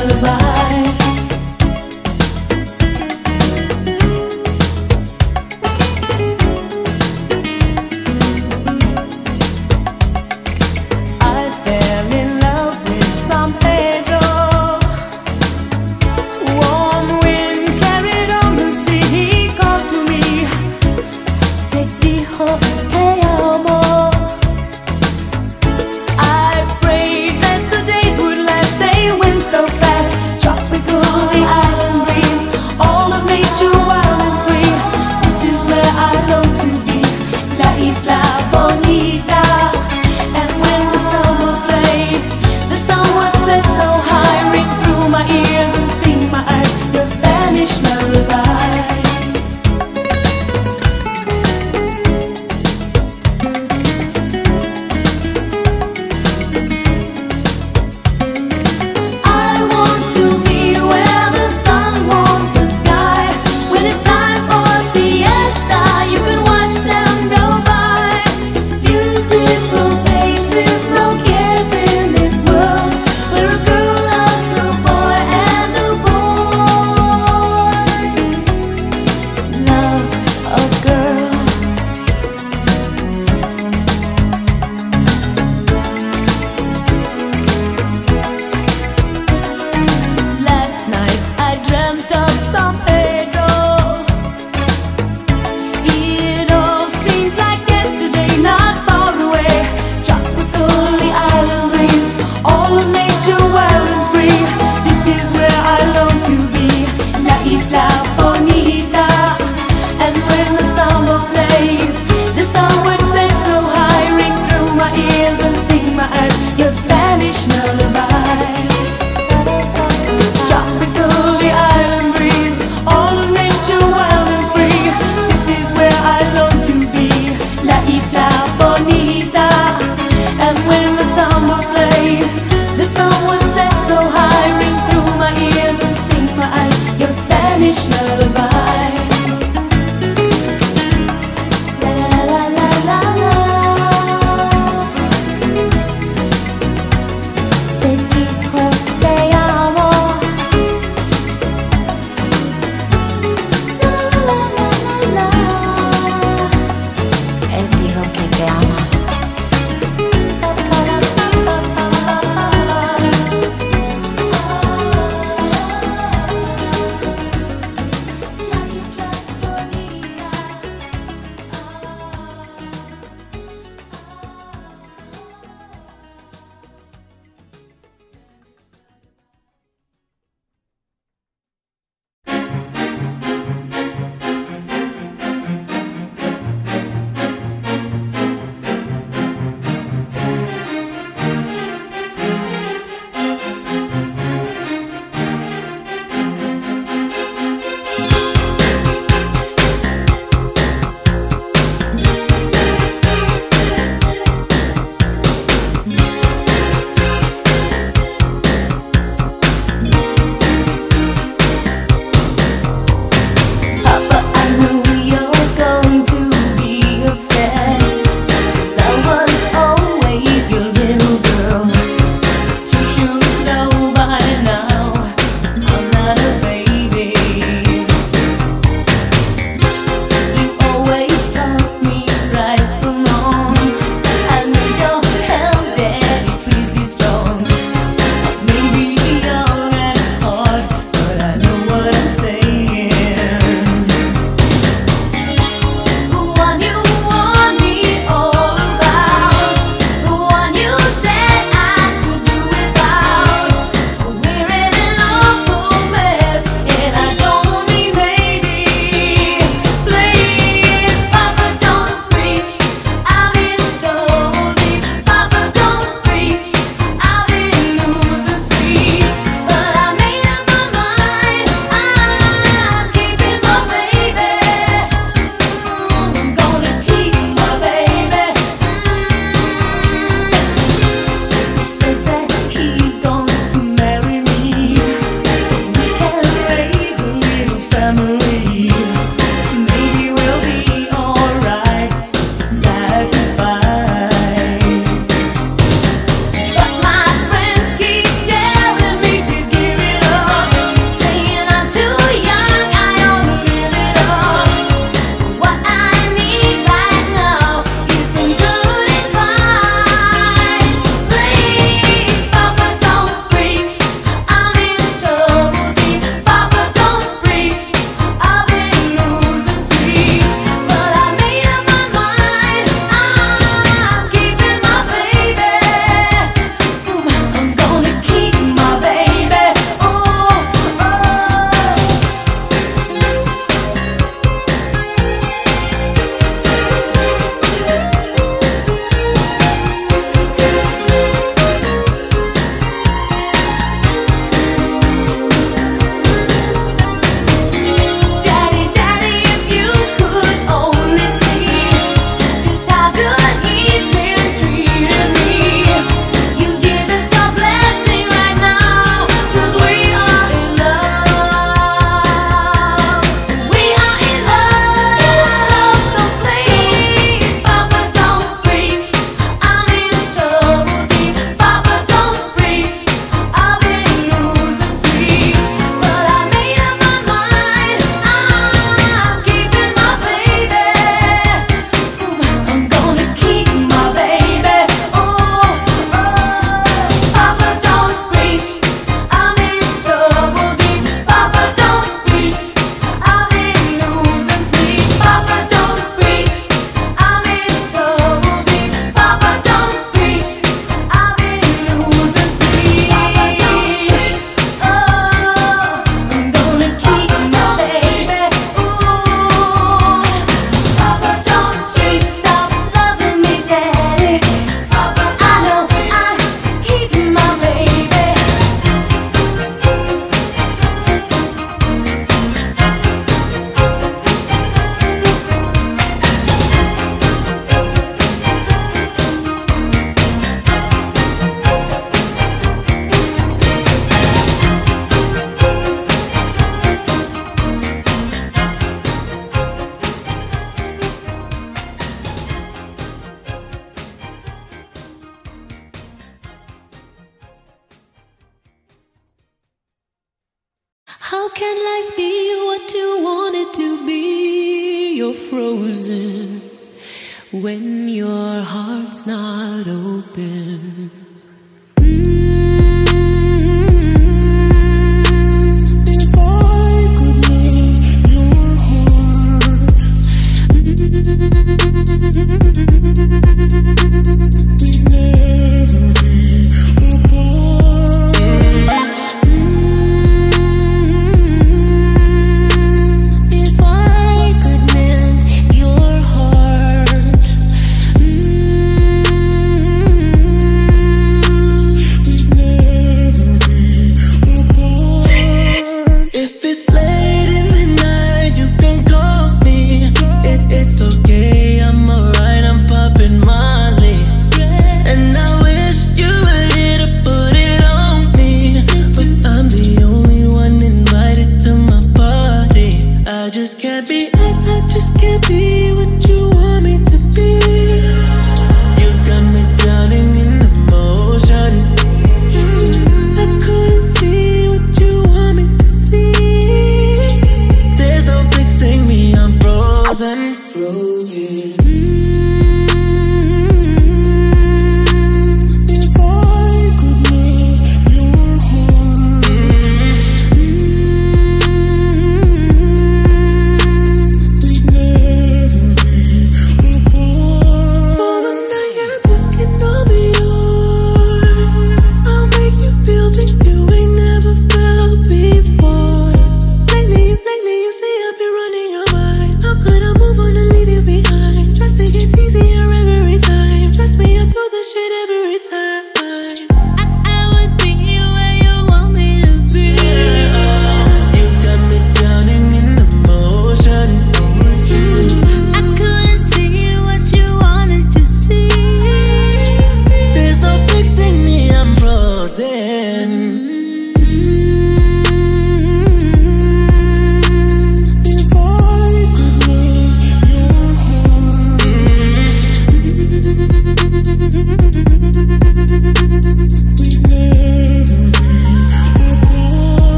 lullaby.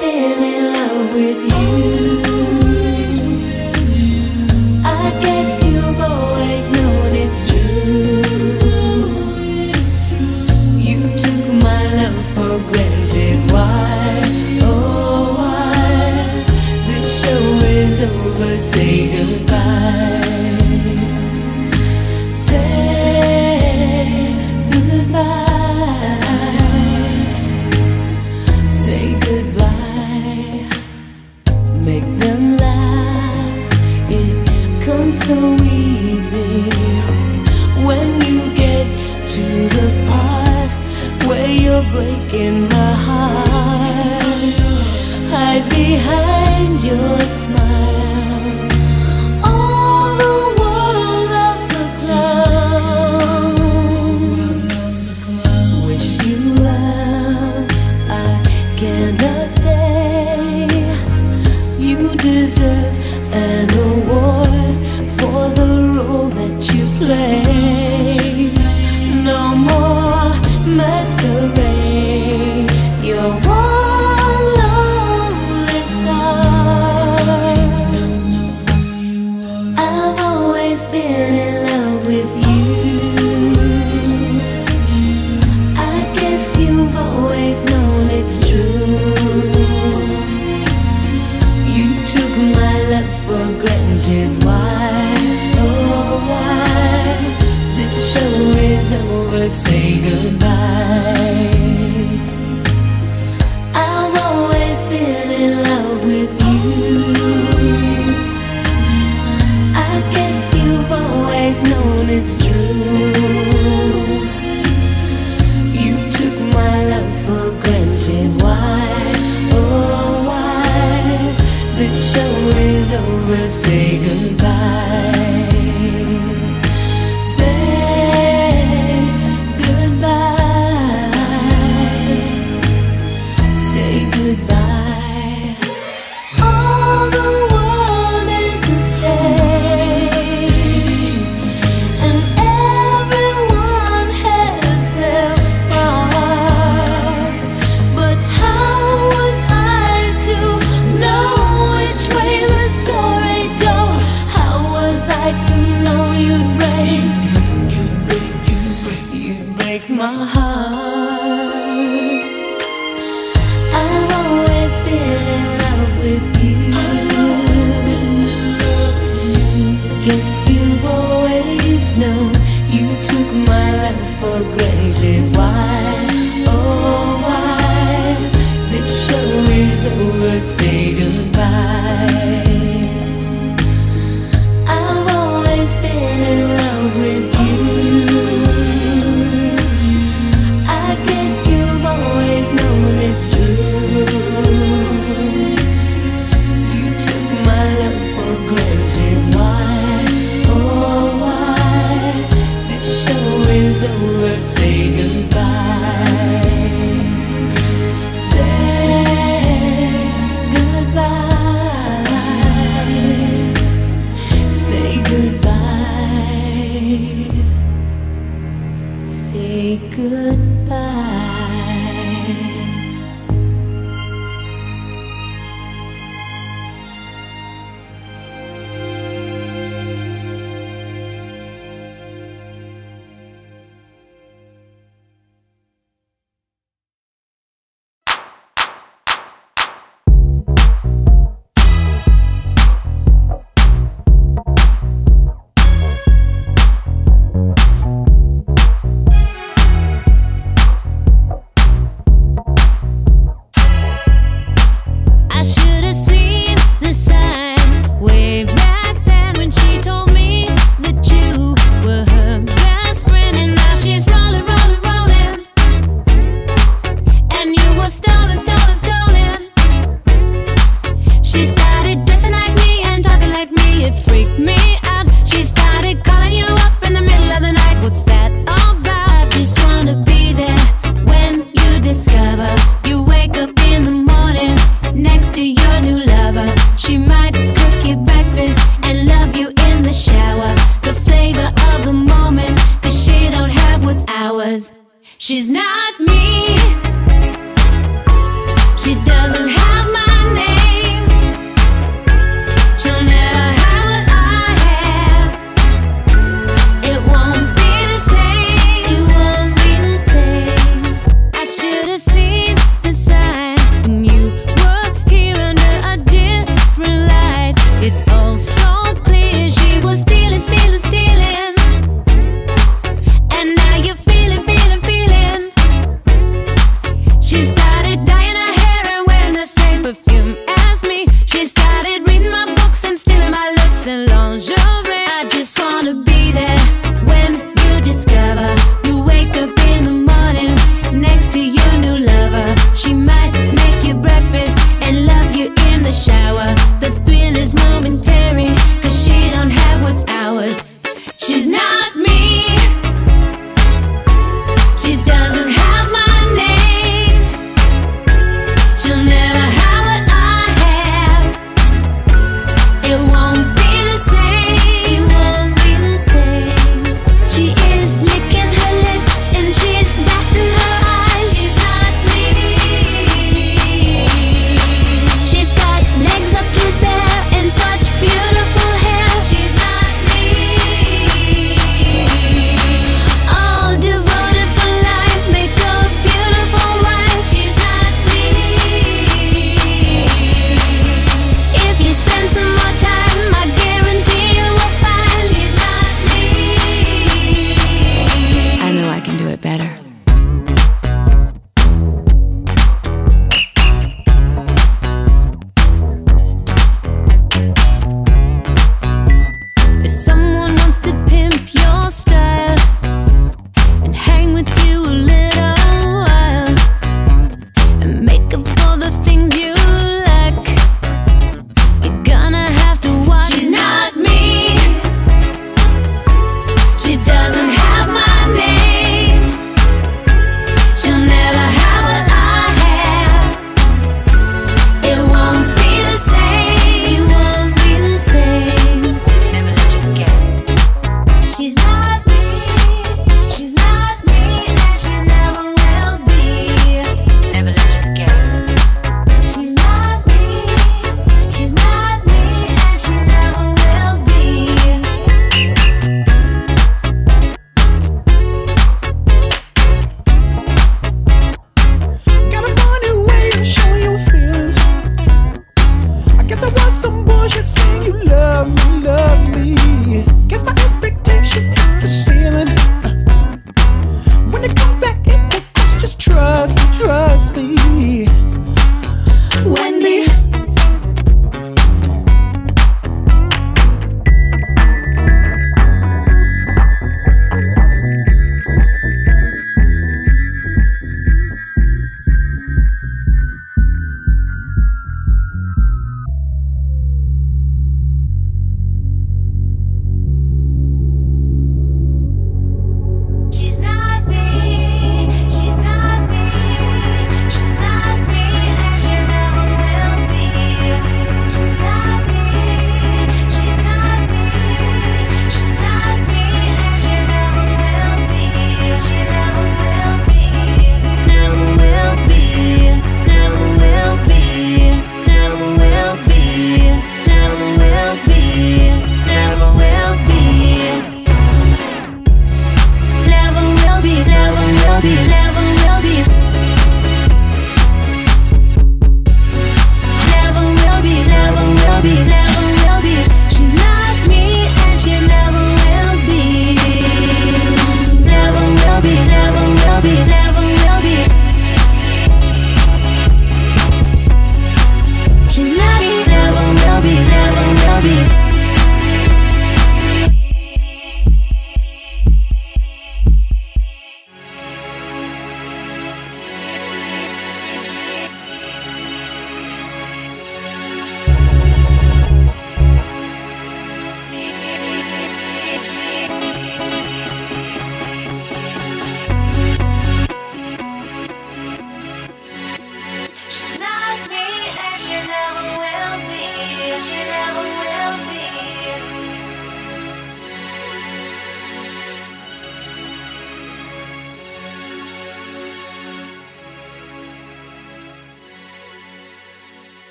Been in love with you.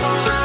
Forever.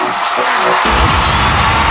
Wrong. Something's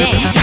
day.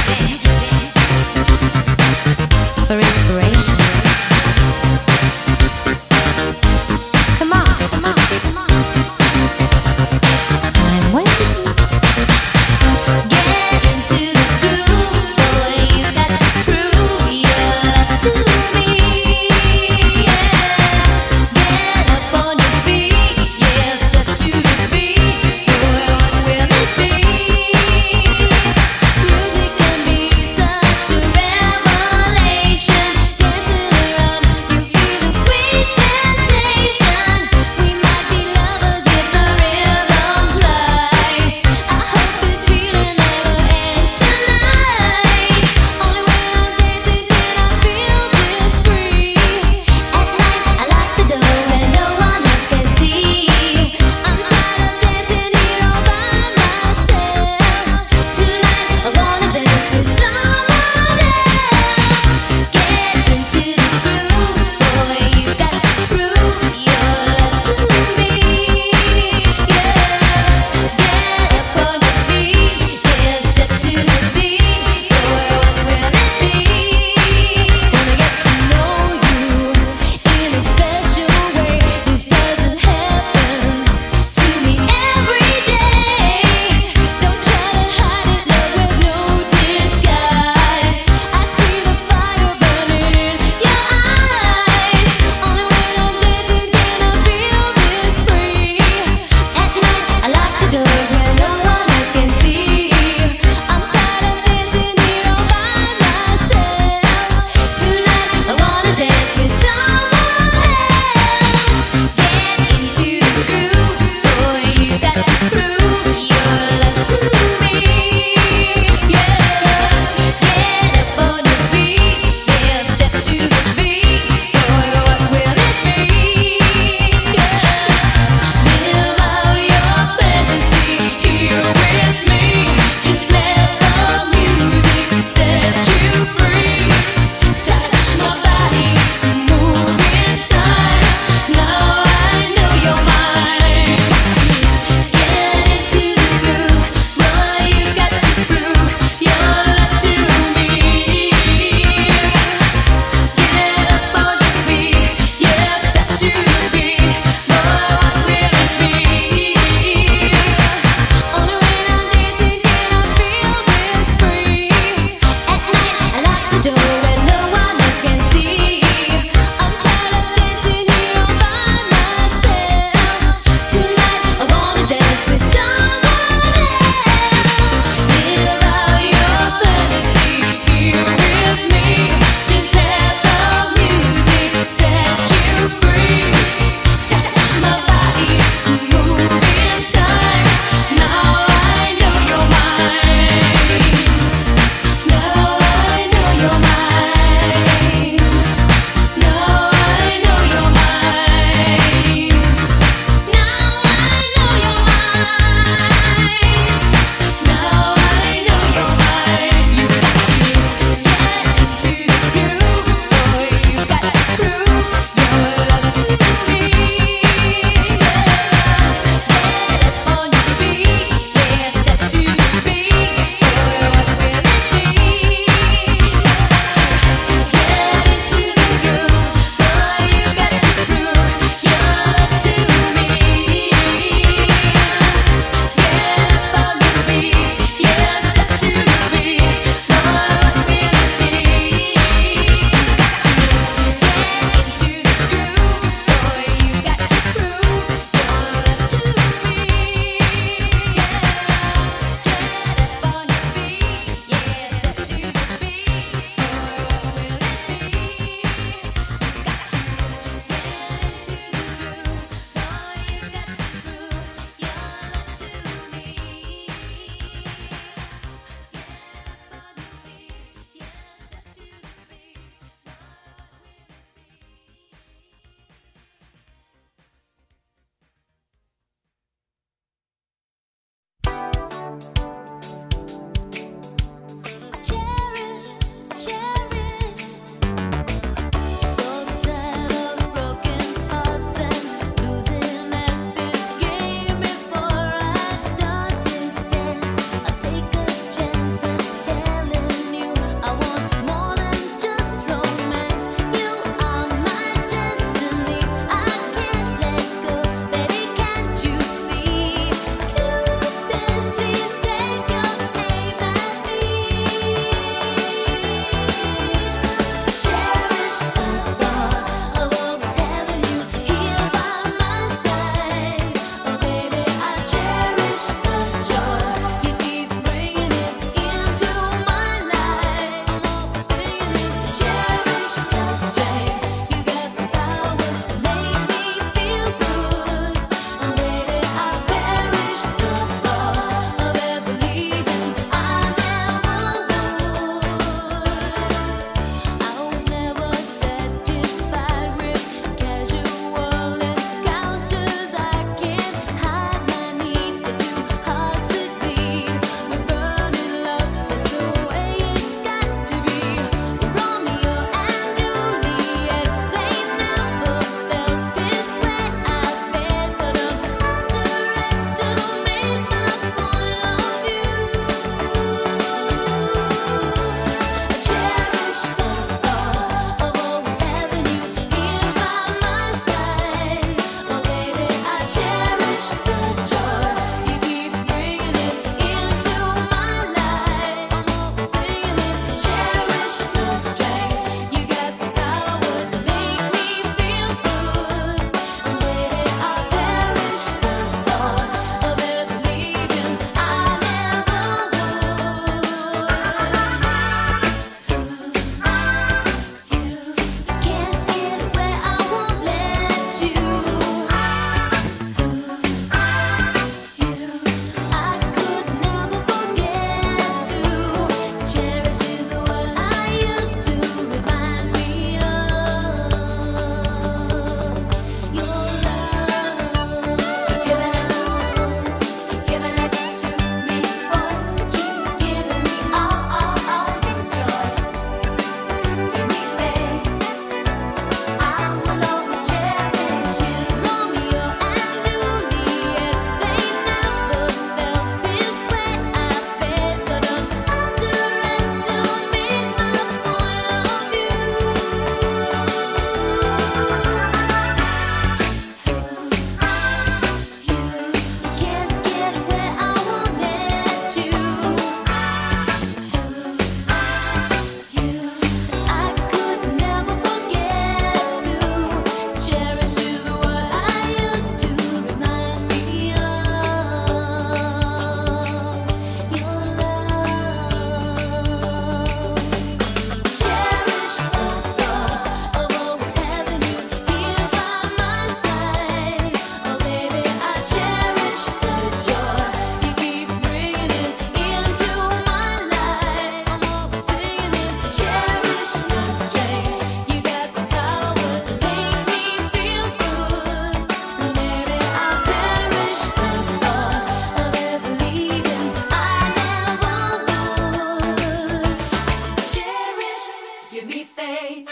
Give me faith,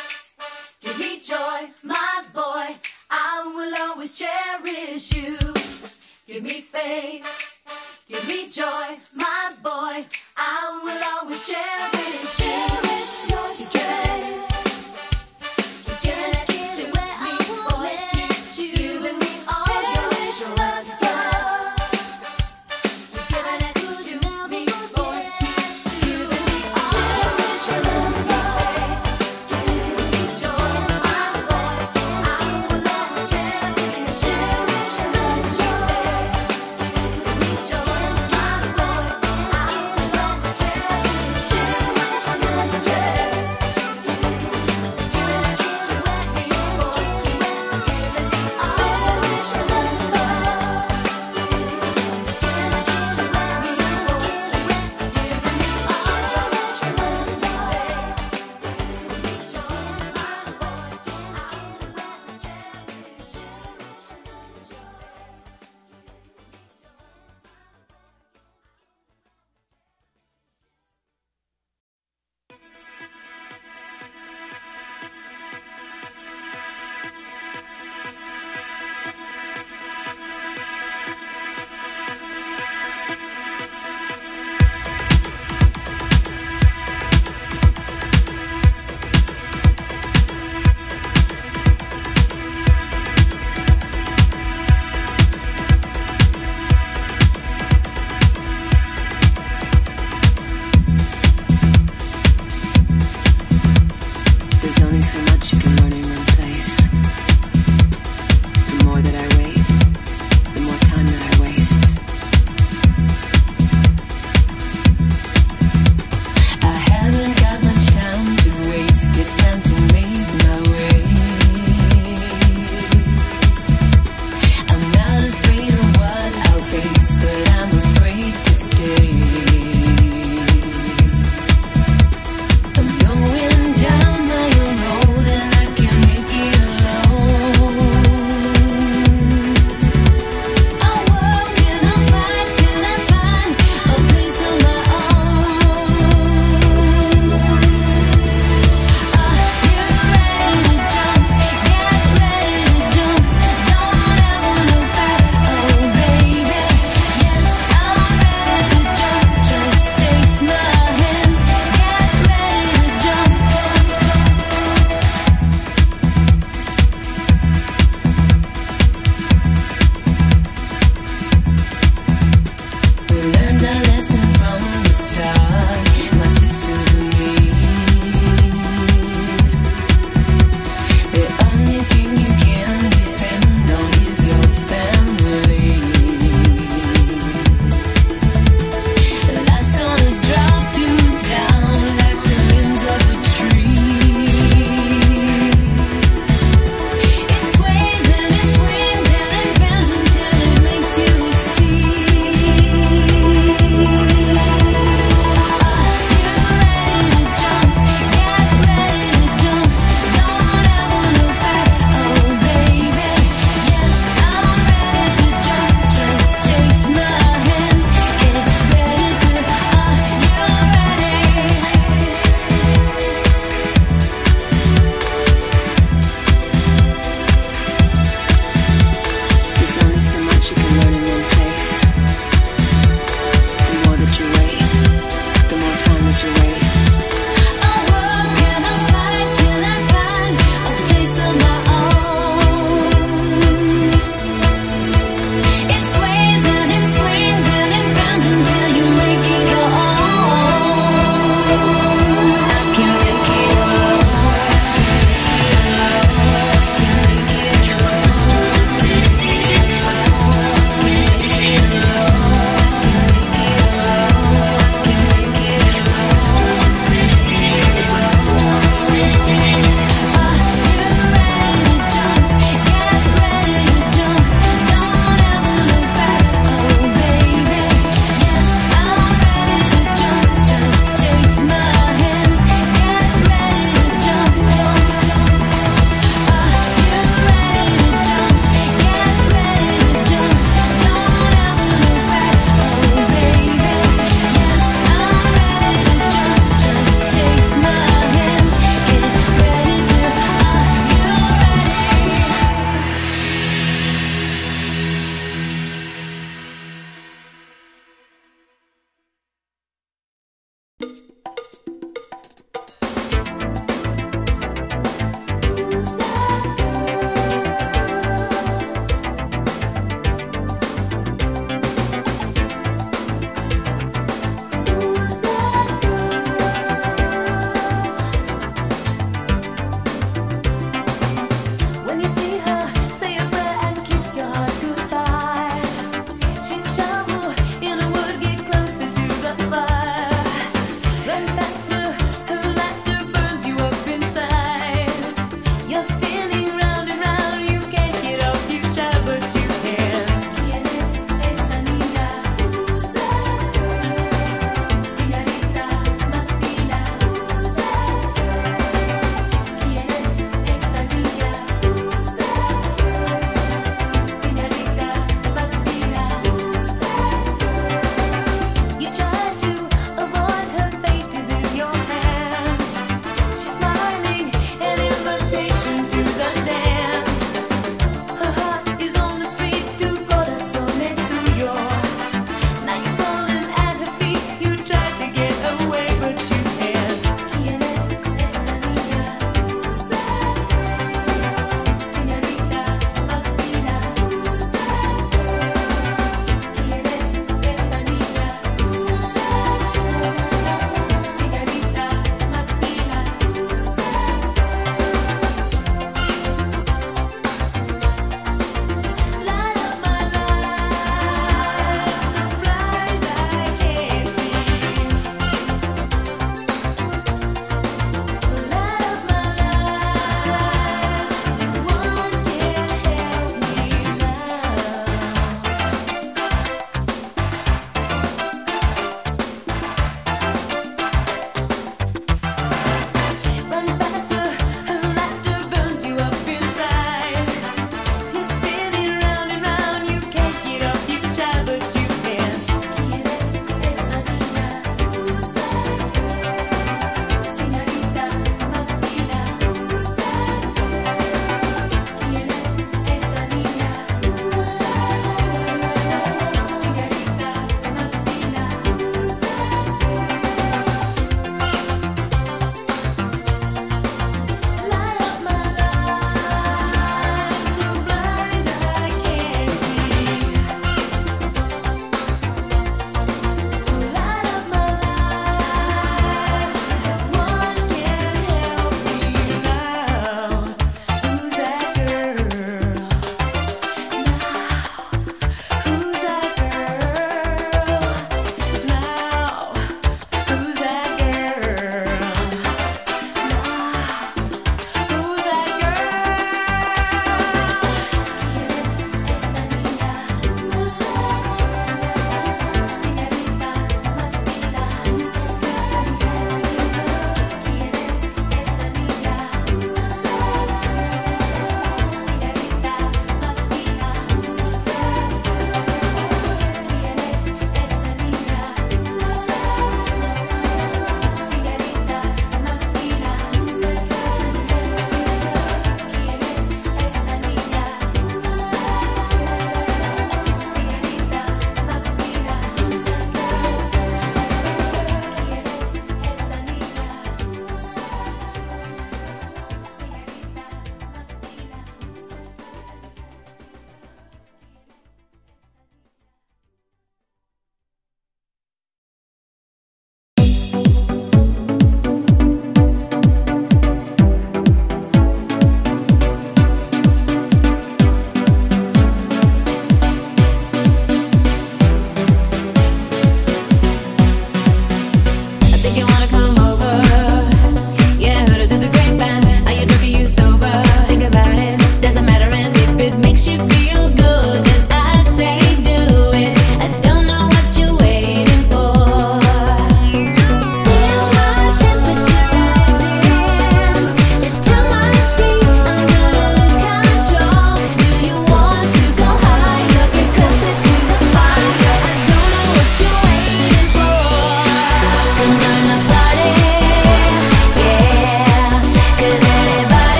give me joy, my boy. I will always cherish you. Give me faith, give me joy, my boy. I will always cherish you.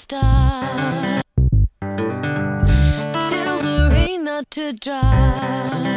Stop. Tell the rain not to drop.